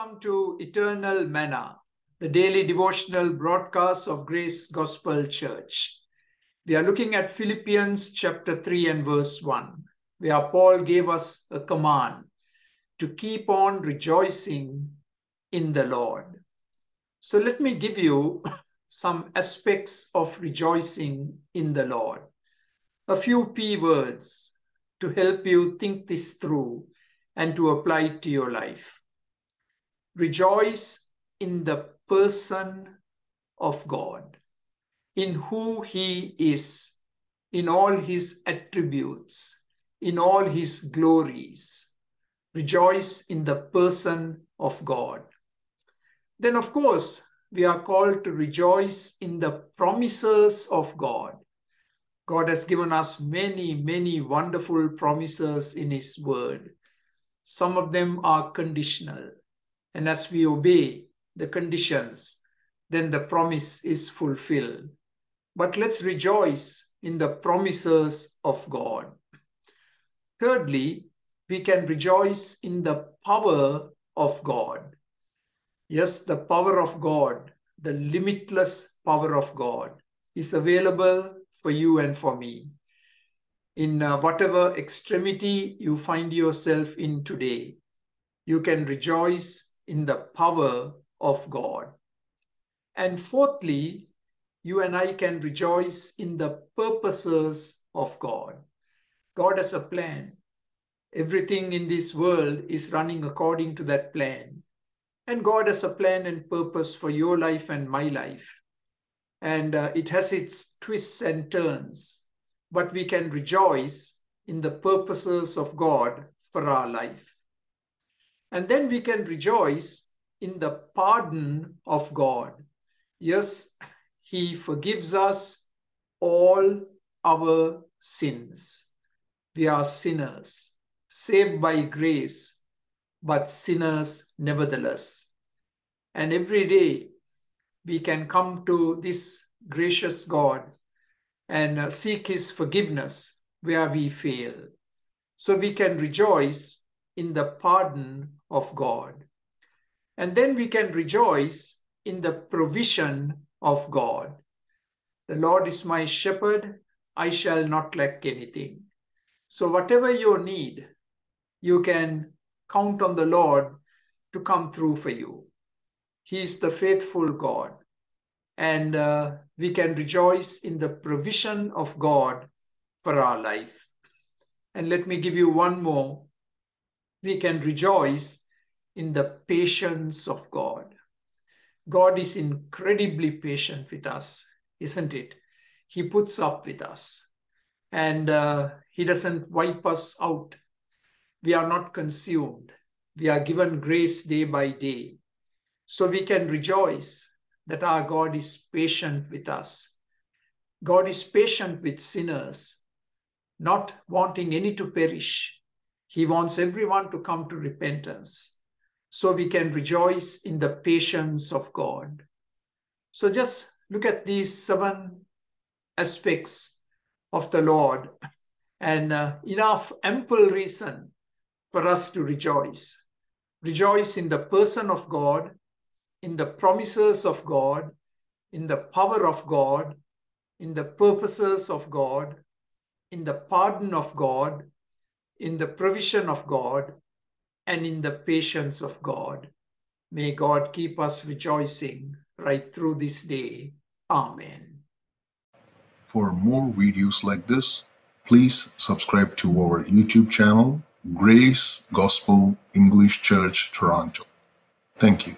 Eternal Manna, the daily devotional broadcast of Grace Gospel Church. We are looking at Philippians chapter 3 and verse 1, where Paul gave us a command to keep on rejoicing in the Lord. So let me give you some aspects of rejoicing in the Lord. A few P words to help you think this through and to apply it to your life. Rejoice in the person of God, in who He is, in all His attributes, in all His glories. Rejoice in the person of God. Then, of course, we are called to rejoice in the promises of God. God has given us many, many wonderful promises in His Word. Some of them are conditional. And as we obey the conditions, then the promise is fulfilled. But let's rejoice in the promises of God. Thirdly, we can rejoice in the power of God. Yes, the power of God, the limitless power of God, is available for you and for me in uh, whatever extremity you find yourself in today, you can rejoice in the power of God. And fourthly, you and I can rejoice in the purposes of God. God has a plan. Everything in this world is running according to that plan. And God has a plan and purpose for your life and my life. And uh, it has its twists and turns but we can rejoice in the purposes of God for our life. And then we can rejoice in the pardon of God. Yes, He forgives us all our sins. We are sinners, saved by grace, but sinners nevertheless. And every day we can come to this gracious God and seek his forgiveness where we fail. So we can rejoice in the pardon of God. And then we can rejoice in the provision of God. The Lord is my shepherd, I shall not lack anything. So, whatever you need, you can count on the Lord to come through for you. He is the faithful God and uh, we can rejoice in the provision of God for our life. And let me give you one more. We can rejoice in the patience of God. God is incredibly patient with us, isn't it? He puts up with us and uh, He doesn't wipe us out. We are not consumed. We are given grace day by day. So we can rejoice that our God is patient with us. God is patient with sinners, not wanting any to perish. He wants everyone to come to repentance so we can rejoice in the patience of God. So just look at these seven aspects of the Lord and uh, enough ample reason for us to rejoice. Rejoice in the person of God in the promises of God, in the power of God, in the purposes of God, in the pardon of God, in the provision of God, and in the patience of God. May God keep us rejoicing right through this day. Amen. For more videos like this, please subscribe to our YouTube channel, Grace Gospel English Church Toronto. Thank you.